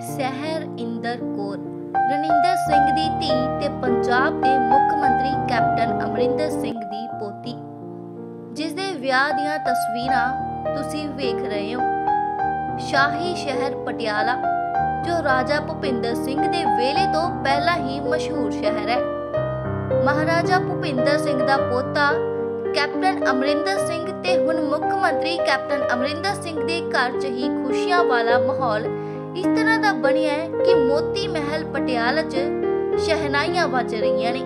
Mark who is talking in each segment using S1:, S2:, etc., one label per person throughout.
S1: ਸਹਿਰ ਇੰਦਰ ਕੌਰ, ਰਣਿੰਦਰ ਸਿੰਘ ਦੀ ਧੀ ਤੇ ਪੰਜਾਬ ਦੇ ਮੁੱਖ ਮੰਤਰੀ ਕੈਪਟਨ ਅਮਰਿੰਦਰ ਸਿੰਘ ਦੀ ਪੋਤੀ। ਜਿਸ ਦੇ ਵਿਆਹ ਦੀਆਂ ਤਸਵੀਰਾਂ ਤੁਸੀਂ ਵੇਖ ਰਹੇ ਹੋ। ਸ਼ਾਹੀ ਸ਼ਹਿਰ ਪਟਿਆਲਾ, ਜੋ ਰਾਜਾ ਭੁਪਿੰਦਰ ਸਿੰਘ ਦੇ ਵੇਲੇ ਤੋਂ ਪਹਿਲਾਂ ਹੀ ਮਸ਼ਹੂਰ ਸ਼ਹਿਰ ਹੈ। ਮਹਾਰਾਜਾ ਭੁਪਿੰਦਰ ਸਿੰਘ ਦਾ ਪੋਤਾ ਕੈਪਟਨ ਅਮਰਿੰਦਰ ਸਿੰਘ ਤੇ ਹੁਣ ਮੁੱਖ ਮੰਤਰੀ ਕੈਪਟਨ ਅਮਰਿੰਦਰ ਸਿੰਘ ਦੇ ਘਰ 'ਚ ਹੀ ਖੁਸ਼ੀਆਂ ਵਾਲਾ ਮਾਹੌਲ ਇਸ ਤਰ੍ਹਾਂ ਦਾ ਬਣਿਆ ਹੈ ਕਿ ਮੋਤੀ ਮਹਿਲ ਪਟਿਆਲਾ 'ਚ ਸ਼ਹਿਨਾਈਆਂ ਵੱਜ ਰਹੀਆਂ ਨੇ।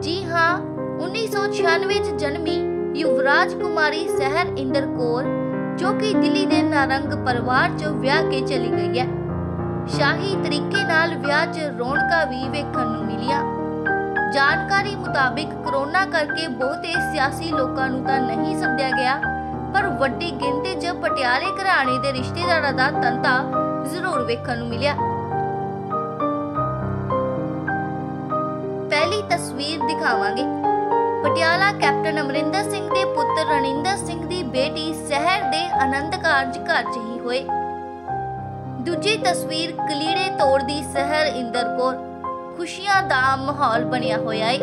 S1: ਜੀ ਹਾਂ 1996 'ਚ ਜਨਮੀ ਯੁਵਰਾਜ ਕੁਮਾਰੀ ਸਹਿਰ ਇੰਦਰ ਕੌਰ, ਜੋ ਕਿ ਦਿੱਲੀ ਦੇ ਨਾਰੰਗ ਪਰਿਵਾਰ 'ਚ ਵਿਆਹ ਕੇ ਚਲੀ ਗਈ ਹੈ। ਸ਼ਾਹੀ ਤਰੀਕੇ ਨਾਲ ਵਿਆਹ 'ਚ ਰੌਣਕਾਂ ਵੀ ਵੇਖਣ ਨੂੰ ਮਿਲੀਆਂ। ਜਾਣਕਾਰੀ ਮੁਤਾਬਿਕ ਕਰੋਨਾ ਕਰਕੇ ਬਹੁਤੇ ਸਿਆਸੀ ਲੋਕਾਂ ਨੂੰ ਤਾਂ ਨਹੀਂ ਸੱਦਿਆ ਗਿਆ, ਪਰ ਵੱਡੀ ਗਿਣਤੀ 'ਚ ਪਟਿਆਲੇ ਘਰਾਣੇ ਦੇ ਰਿਸ਼ਤੇਦਾਰਾਂ ਦਾ ਤੰਤਾ ਜ਼ਰੂਰ ਵੇਖਣ ਨੂੰ ਮਿਲਿਆ। ਪਹਿਲੀ ਤਸਵੀਰ ਦਿਖਾਵਾਂਗੇ। ਪਟਿਆਲਾ ਕੈਪਟਨ ਅਮਰਿੰਦਰ ਸਿੰਘ ਦੇ ਪੁੱਤਰ ਰਣਿੰਦਰ ਸਿੰਘ ਦੀ ਬੇਟੀ ਸਹਿਰ ਦੇ ਆਨੰਦ ਕਾਰਜ ਘਰ 'ਚ ਹੀ ਹੋਏ। ਦੂਜੀ ਤਸਵੀਰ ਕਲੀੜੇ ਤੋੜਦੀ ਸਹਿਰ ਇੰਦਰ ਕੌਰ। ਖੁਸ਼ੀਆਂ ਦਾ ਮਾਹੌਲ ਬਣਿਆ ਹੋਇਆ ਏ।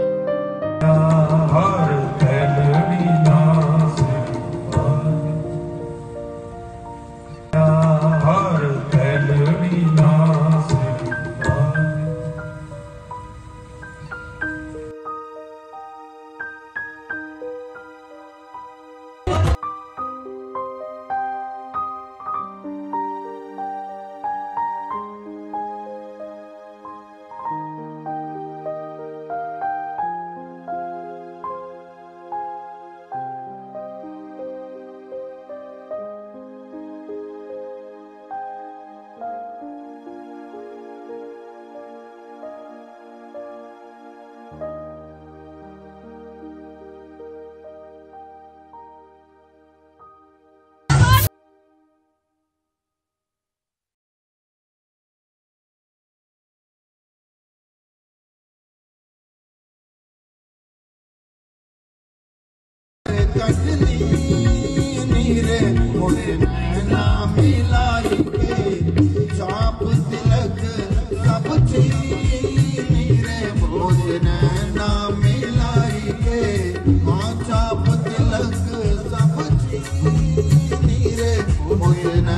S2: ਕਟਨੀ ਨੀਰੇ ਮੁਝੇ ਨਾ ਮਿਲਾਈ ਕੇ ਚਾਪ ਤਿਲਕ ਸਭ ਚੀ ਨੀਰੇ ਮੁਝੇ ਨਾ ਮਿਲਾਈ ਕੇ ਹਾਂ ਚਾਪ ਤਿਲਕ ਸਭ ਚੀ ਨੀਰੇ ਮੁਝੇ ਨਾ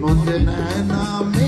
S2: Montenegro.